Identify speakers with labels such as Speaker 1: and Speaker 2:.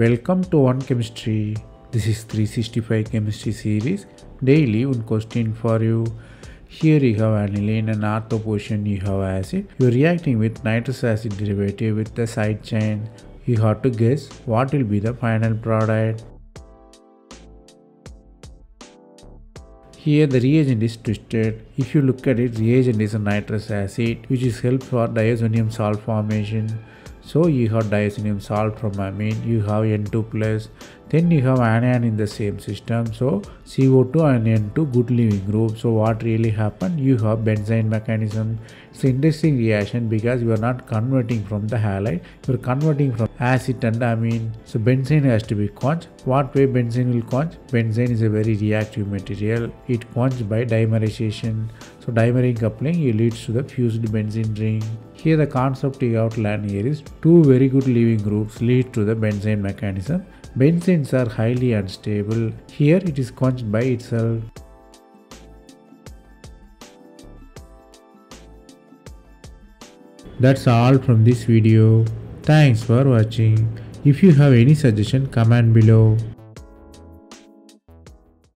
Speaker 1: Welcome to One Chemistry. This is 365 Chemistry series. Daily one question for you. Here you have aniline and ortho position you have acid. You are reacting with nitrous acid derivative with the side chain. You have to guess what will be the final product. Here the reagent is twisted. If you look at it, reagent is a nitrous acid which is helped for diazonium salt formation. So you have diazonium salt from amine, you have N2 plus, then you have anion in the same system. So CO2 and N2 good leaving group. So what really happened? You have benzyne mechanism. It's interesting reaction because you are not converting from the halide, you are converting from acid and amine. So benzyne has to be quenched. What way benzyne will quench? Benzyne is a very reactive material. It quenched by dimerization. So dimering coupling leads to the fused benzene ring. Here the concept we outline here is two very good leaving groups lead to the benzyne mechanism. Benzynes are highly unstable. Here it is quenched by itself. That's all from this video. Thanks for watching. If you have any suggestion comment below.